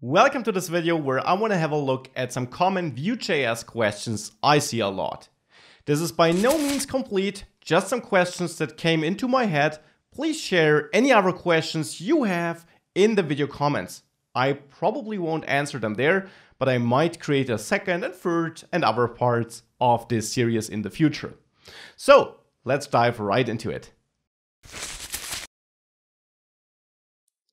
Welcome to this video where I want to have a look at some common Vue.js questions I see a lot. This is by no means complete, just some questions that came into my head. Please share any other questions you have in the video comments. I probably won't answer them there, but I might create a second and third and other parts of this series in the future. So let's dive right into it.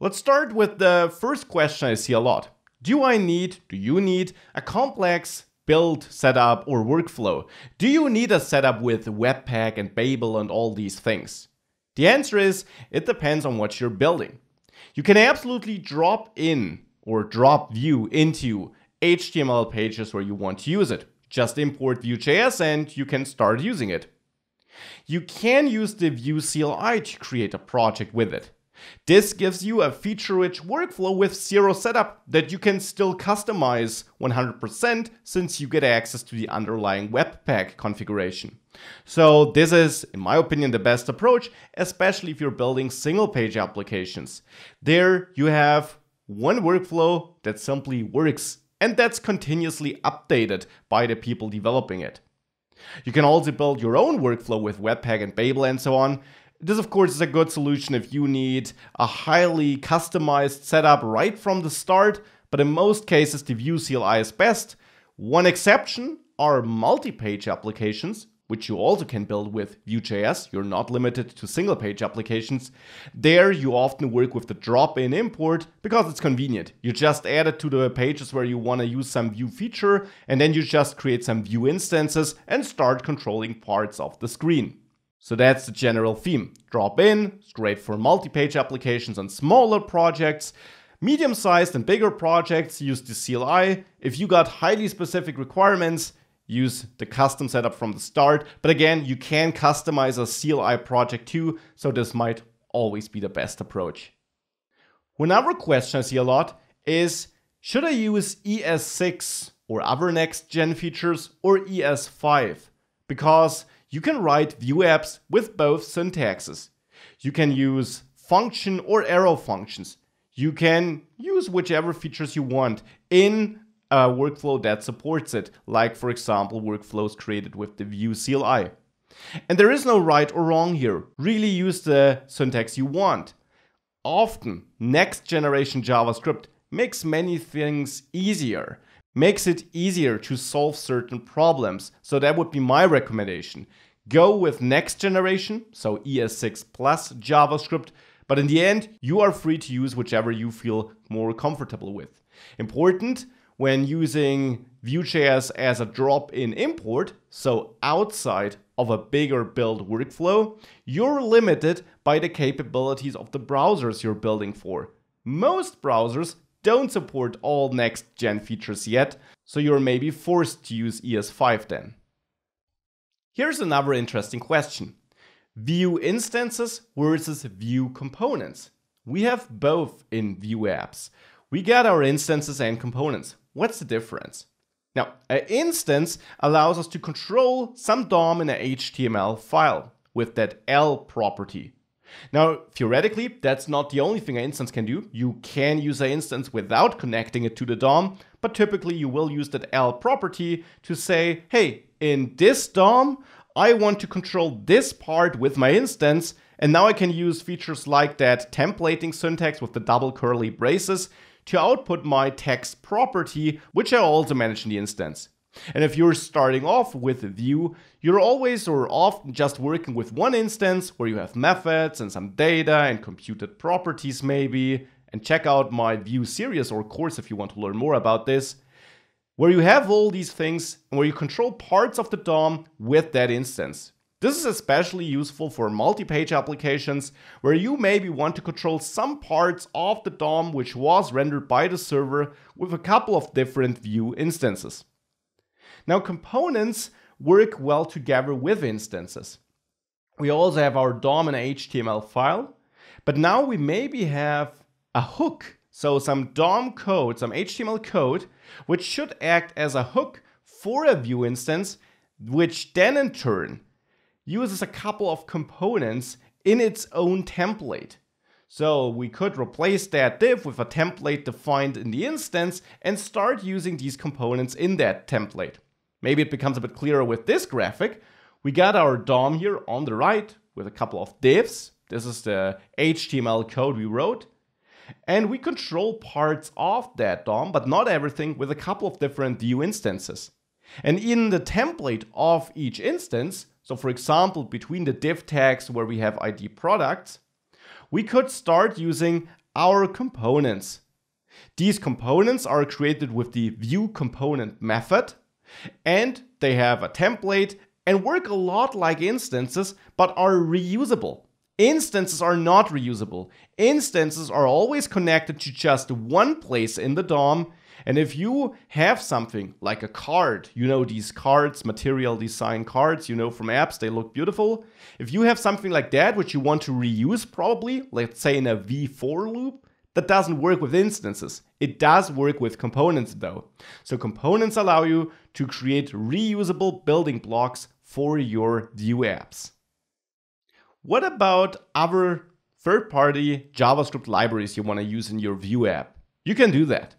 Let's start with the first question I see a lot. Do I need, do you need a complex build setup or workflow? Do you need a setup with Webpack and Babel and all these things? The answer is it depends on what you're building. You can absolutely drop in or drop Vue into HTML pages where you want to use it. Just import Vue.js and you can start using it. You can use the Vue CLI to create a project with it. This gives you a feature-rich workflow with zero setup that you can still customize 100% since you get access to the underlying Webpack configuration. So this is, in my opinion, the best approach, especially if you're building single-page applications. There you have one workflow that simply works and that's continuously updated by the people developing it. You can also build your own workflow with Webpack and Babel and so on, this, of course, is a good solution if you need a highly customized setup right from the start, but in most cases, the Vue CLI is best. One exception are multi-page applications, which you also can build with Vue.js. You're not limited to single page applications. There you often work with the drop-in import because it's convenient. You just add it to the pages where you want to use some Vue feature and then you just create some Vue instances and start controlling parts of the screen. So that's the general theme. Drop in, it's great for multi-page applications and smaller projects. Medium-sized and bigger projects use the CLI. If you got highly specific requirements, use the custom setup from the start. But again, you can customize a CLI project too, so this might always be the best approach. Another question I see a lot is, should I use ES6 or other next gen features or ES5? Because you can write Vue apps with both syntaxes. You can use function or arrow functions. You can use whichever features you want in a workflow that supports it, like for example workflows created with the Vue CLI. And there is no right or wrong here. Really use the syntax you want. Often, next generation JavaScript makes many things easier, makes it easier to solve certain problems. So that would be my recommendation. Go with next generation, so ES6 plus JavaScript, but in the end, you are free to use whichever you feel more comfortable with. Important when using Vue.js as a drop-in import, so outside of a bigger build workflow, you're limited by the capabilities of the browsers you're building for. Most browsers don't support all next-gen features yet, so you're maybe forced to use ES5 then. Here's another interesting question. Vue instances versus Vue components. We have both in Vue apps. We get our instances and components. What's the difference? Now, an instance allows us to control some DOM in an HTML file with that el property. Now, theoretically, that's not the only thing an instance can do. You can use an instance without connecting it to the DOM, but typically you will use that el property to say, hey, in this DOM, I want to control this part with my instance, and now I can use features like that templating syntax with the double curly braces to output my text property, which I also manage in the instance. And if you're starting off with Vue, you're always or often just working with one instance where you have methods and some data and computed properties maybe. And check out my Vue series or course if you want to learn more about this where you have all these things and where you control parts of the DOM with that instance. This is especially useful for multi-page applications where you maybe want to control some parts of the DOM which was rendered by the server with a couple of different Vue instances. Now components work well together with instances. We also have our DOM and HTML file, but now we maybe have a hook so some DOM code, some HTML code, which should act as a hook for a Vue instance, which then in turn uses a couple of components in its own template. So we could replace that div with a template defined in the instance and start using these components in that template. Maybe it becomes a bit clearer with this graphic. We got our DOM here on the right with a couple of divs. This is the HTML code we wrote. And we control parts of that DOM, but not everything, with a couple of different Vue instances. And in the template of each instance, so for example, between the div tags where we have ID products, we could start using our components. These components are created with the Vue component method and they have a template and work a lot like instances but are reusable. Instances are not reusable. Instances are always connected to just one place in the DOM and if you have something like a card, you know, these cards, material design cards, you know, from apps, they look beautiful. If you have something like that, which you want to reuse probably, let's say in a v-for loop, that doesn't work with instances. It does work with components though. So components allow you to create reusable building blocks for your Vue apps. What about other third-party JavaScript libraries you want to use in your Vue app? You can do that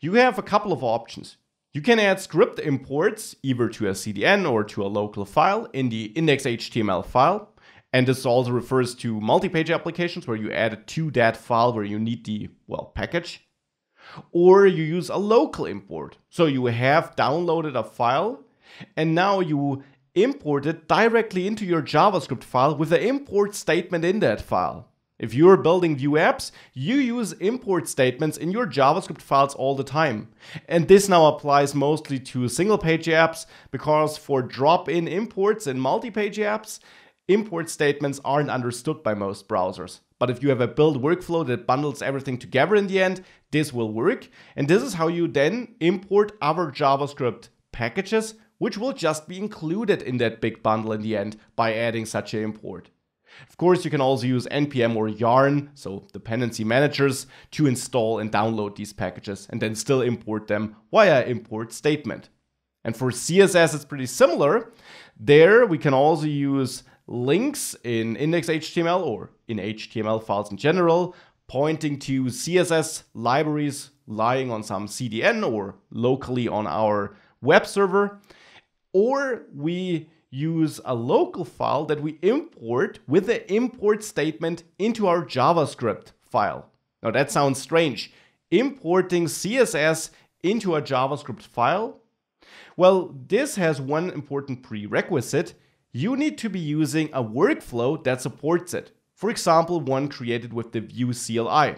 you have a couple of options. You can add script imports either to a CDN or to a local file in the index.html file. And this also refers to multi-page applications where you add it to that file where you need the, well, package. Or you use a local import. So you have downloaded a file and now you import it directly into your JavaScript file with the import statement in that file. If you're building Vue apps, you use import statements in your JavaScript files all the time. And this now applies mostly to single page apps because for drop in imports in multi page apps, import statements aren't understood by most browsers. But if you have a build workflow that bundles everything together in the end, this will work. And this is how you then import other JavaScript packages, which will just be included in that big bundle in the end by adding such an import. Of course, you can also use npm or yarn, so dependency managers, to install and download these packages and then still import them via import statement. And for CSS, it's pretty similar. There, we can also use links in index.html or in HTML files in general, pointing to CSS libraries lying on some CDN or locally on our web server. Or we use a local file that we import with the import statement into our JavaScript file. Now that sounds strange. Importing CSS into a JavaScript file? Well, this has one important prerequisite. You need to be using a workflow that supports it. For example, one created with the Vue CLI.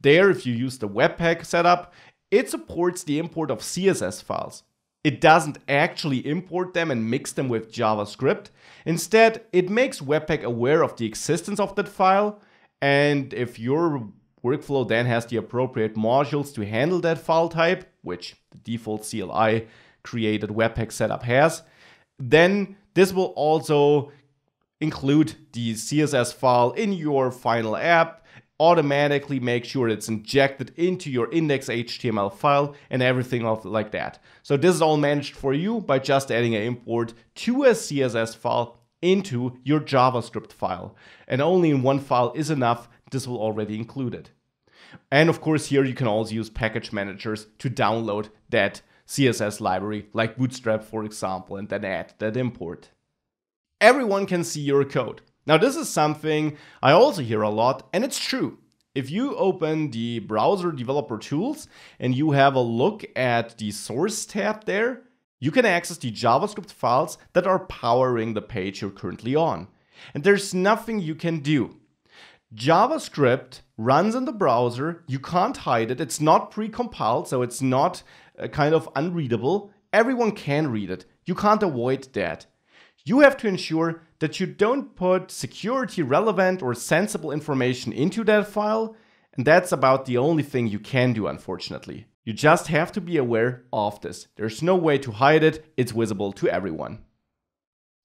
There, if you use the Webpack setup, it supports the import of CSS files it doesn't actually import them and mix them with JavaScript. Instead, it makes Webpack aware of the existence of that file. And if your workflow then has the appropriate modules to handle that file type, which the default CLI created Webpack setup has, then this will also include the CSS file in your final app automatically make sure it's injected into your index.html file and everything like that. So this is all managed for you by just adding an import to a CSS file into your JavaScript file. And only in one file is enough, this will already include it. And of course here you can also use package managers to download that CSS library like Bootstrap for example and then add that import. Everyone can see your code. Now, this is something I also hear a lot, and it's true. If you open the browser developer tools and you have a look at the source tab there, you can access the JavaScript files that are powering the page you're currently on. And there's nothing you can do. JavaScript runs in the browser, you can't hide it, it's not pre-compiled, so it's not uh, kind of unreadable. Everyone can read it. You can't avoid that. You have to ensure that you don't put security relevant or sensible information into that file, and that's about the only thing you can do, unfortunately. You just have to be aware of this. There's no way to hide it, it's visible to everyone.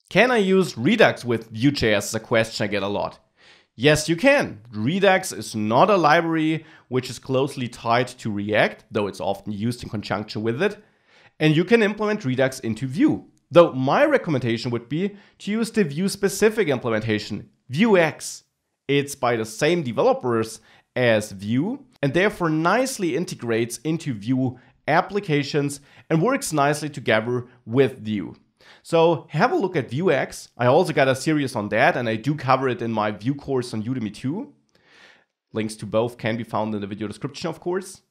Can I use Redux with Vue.js is a question I get a lot. Yes, you can. Redux is not a library which is closely tied to React, though it's often used in conjunction with it. And you can implement Redux into Vue. Though my recommendation would be to use the Vue specific implementation, Vuex. It's by the same developers as Vue and therefore nicely integrates into Vue applications and works nicely together with Vue. So have a look at Vuex. I also got a series on that and I do cover it in my Vue course on Udemy too. Links to both can be found in the video description, of course.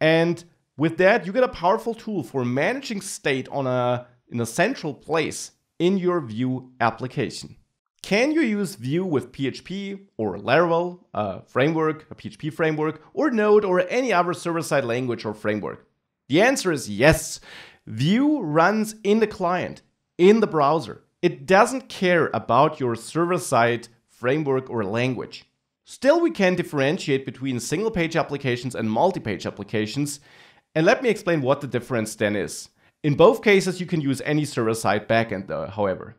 And with that, you get a powerful tool for managing state on a in a central place in your Vue application. Can you use Vue with PHP or Laravel, a framework, a PHP framework, or Node or any other server-side language or framework? The answer is yes. Vue runs in the client, in the browser. It doesn't care about your server-side framework or language. Still, we can differentiate between single-page applications and multi-page applications, and let me explain what the difference then is. In both cases, you can use any server-side backend though, however.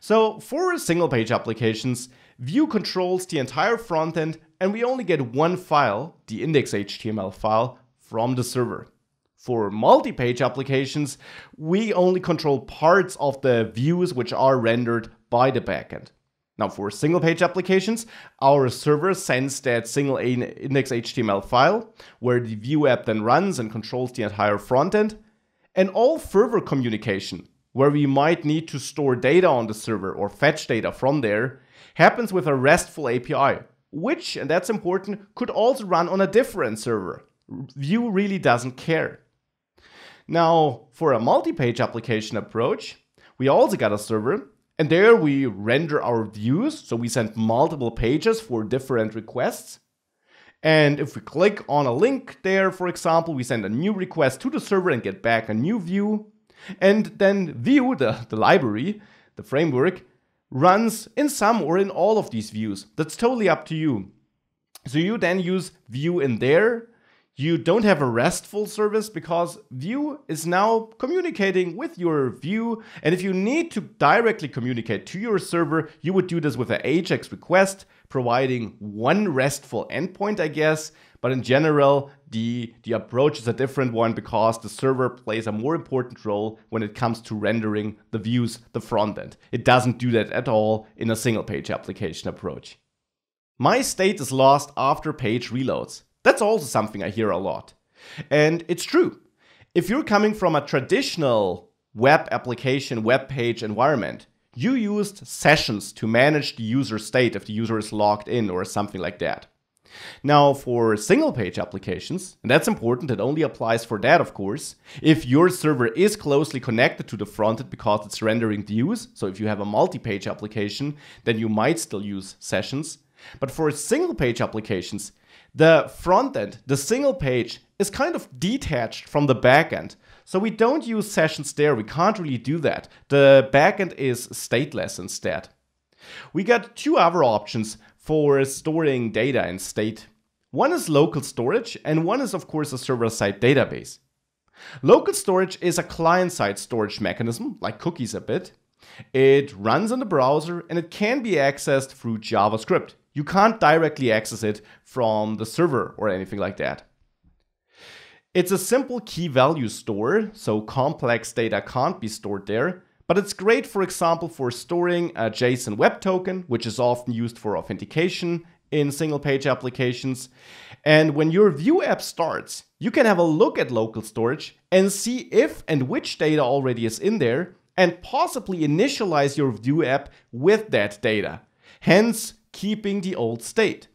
So for single-page applications, Vue controls the entire frontend and we only get one file, the index.html file, from the server. For multi-page applications, we only control parts of the views which are rendered by the backend. Now for single page applications, our server sends that single index HTML file where the Vue app then runs and controls the entire frontend. And all further communication, where we might need to store data on the server or fetch data from there, happens with a RESTful API, which, and that's important, could also run on a different server. Vue really doesn't care. Now, for a multi-page application approach, we also got a server and there we render our views. So we send multiple pages for different requests. And if we click on a link there, for example, we send a new request to the server and get back a new view. And then Vue, the, the library, the framework, runs in some or in all of these views. That's totally up to you. So you then use Vue in there you don't have a RESTful service because Vue is now communicating with your Vue. And if you need to directly communicate to your server, you would do this with an AJAX request, providing one RESTful endpoint, I guess. But in general, the, the approach is a different one because the server plays a more important role when it comes to rendering the views, the front end. It doesn't do that at all in a single page application approach. My state is lost after page reloads. That's also something I hear a lot. And it's true. If you're coming from a traditional web application, web page environment, you used sessions to manage the user state if the user is logged in or something like that. Now, for single page applications, and that's important, it only applies for that, of course, if your server is closely connected to the frontend because it's rendering views. So, if you have a multi page application, then you might still use sessions. But for single page applications, the front end, the single page, is kind of detached from the backend. So we don't use sessions there. We can't really do that. The backend is stateless instead. We got two other options for storing data in state. One is local storage, and one is, of course, a server side database. Local storage is a client side storage mechanism, like cookies a bit. It runs in the browser and it can be accessed through JavaScript. You can't directly access it from the server or anything like that. It's a simple key value store, so complex data can't be stored there, but it's great, for example, for storing a JSON web token, which is often used for authentication in single page applications. And when your Vue app starts, you can have a look at local storage and see if and which data already is in there and possibly initialize your Vue app with that data. Hence, keeping the old state.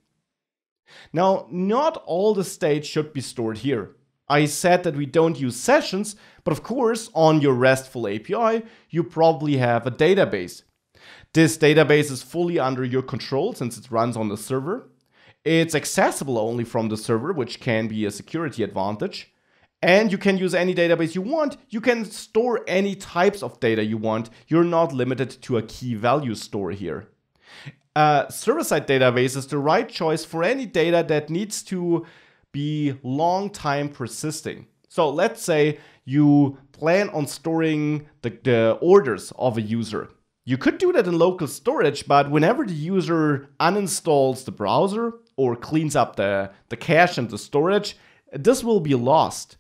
Now, not all the state should be stored here. I said that we don't use sessions, but of course, on your RESTful API, you probably have a database. This database is fully under your control since it runs on the server. It's accessible only from the server, which can be a security advantage. And you can use any database you want. You can store any types of data you want. You're not limited to a key value store here uh, server-side database is the right choice for any data that needs to be long time persisting. So let's say you plan on storing the, the orders of a user. You could do that in local storage, but whenever the user uninstalls the browser or cleans up the, the cache and the storage, this will be lost.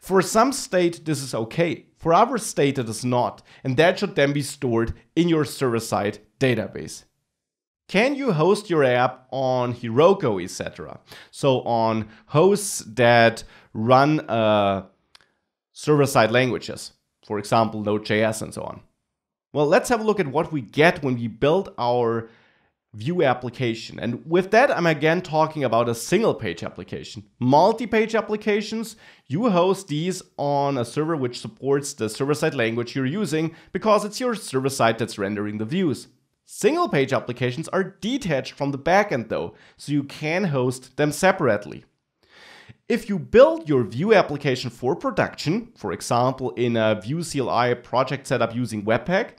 For some state, this is okay. For other state, it is not. And that should then be stored in your server-side database. Can you host your app on Heroku, etc.? So on hosts that run uh, server-side languages, for example, Node.js and so on. Well, let's have a look at what we get when we build our Vue application. And with that, I'm again talking about a single page application. Multi-page applications, you host these on a server which supports the server-side language you're using because it's your server side that's rendering the views. Single page applications are detached from the backend though, so you can host them separately. If you build your Vue application for production, for example in a Vue CLI project setup using Webpack,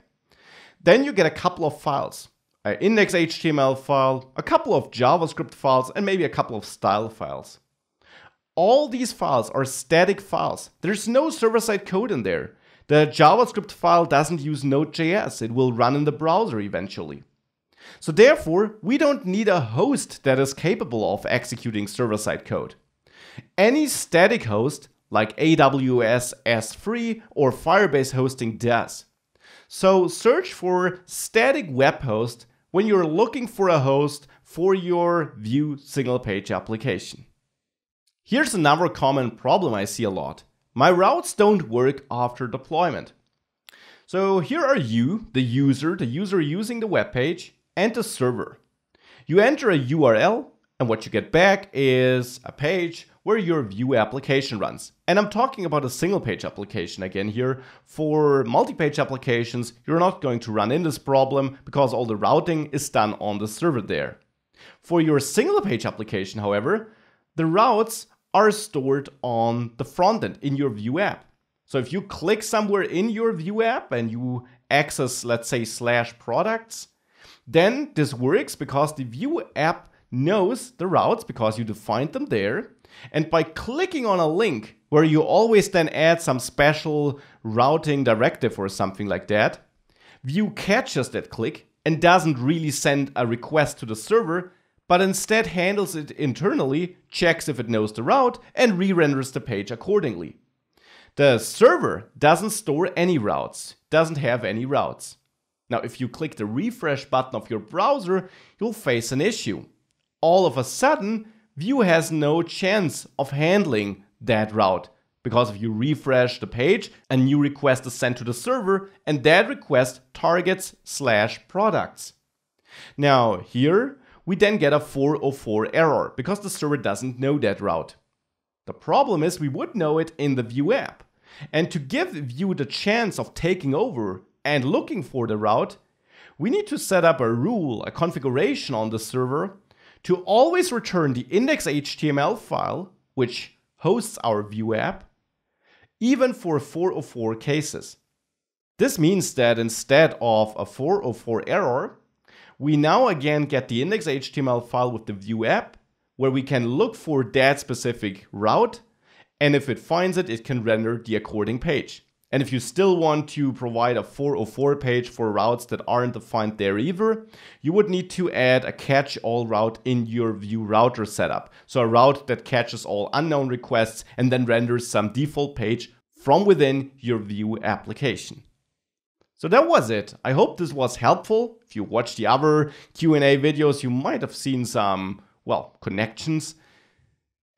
then you get a couple of files an index HTML file, a couple of JavaScript files, and maybe a couple of style files. All these files are static files. There's no server-side code in there. The JavaScript file doesn't use Node.js. It will run in the browser eventually. So therefore, we don't need a host that is capable of executing server-side code. Any static host, like AWS S3 or Firebase hosting does. So search for static web host when you're looking for a host for your Vue single page application. Here's another common problem I see a lot. My routes don't work after deployment. So here are you, the user, the user using the web page, and the server. You enter a URL, and what you get back is a page where your Vue application runs. And I'm talking about a single page application again here. For multi-page applications, you're not going to run in this problem because all the routing is done on the server there. For your single page application, however, the routes are stored on the front end in your Vue app. So if you click somewhere in your Vue app and you access, let's say, slash products, then this works because the Vue app knows the routes because you defined them there and by clicking on a link where you always then add some special routing directive or something like that, Vue catches that click and doesn't really send a request to the server, but instead handles it internally, checks if it knows the route, and re-renders the page accordingly. The server doesn't store any routes, doesn't have any routes. Now, if you click the refresh button of your browser, you'll face an issue. All of a sudden, Vue has no chance of handling that route because if you refresh the page, a new request is sent to the server and that request targets slash products. Now here, we then get a 404 error because the server doesn't know that route. The problem is we would know it in the Vue app. And to give Vue the chance of taking over and looking for the route, we need to set up a rule, a configuration on the server to always return the index.html file, which hosts our Vue app, even for 404 cases. This means that instead of a 404 error, we now again get the index.html file with the Vue app, where we can look for that specific route, and if it finds it, it can render the according page. And if you still want to provide a 404 page for routes that aren't defined there either, you would need to add a catch all route in your Vue router setup. So a route that catches all unknown requests and then renders some default page from within your Vue application. So that was it. I hope this was helpful. If you watched the other Q&A videos, you might have seen some, well, connections.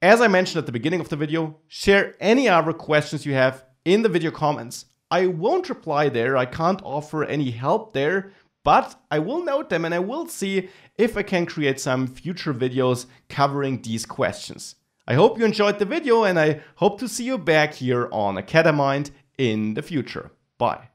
As I mentioned at the beginning of the video, share any other questions you have in the video comments. I won't reply there, I can't offer any help there, but I will note them and I will see if I can create some future videos covering these questions. I hope you enjoyed the video and I hope to see you back here on Academind in the future. Bye.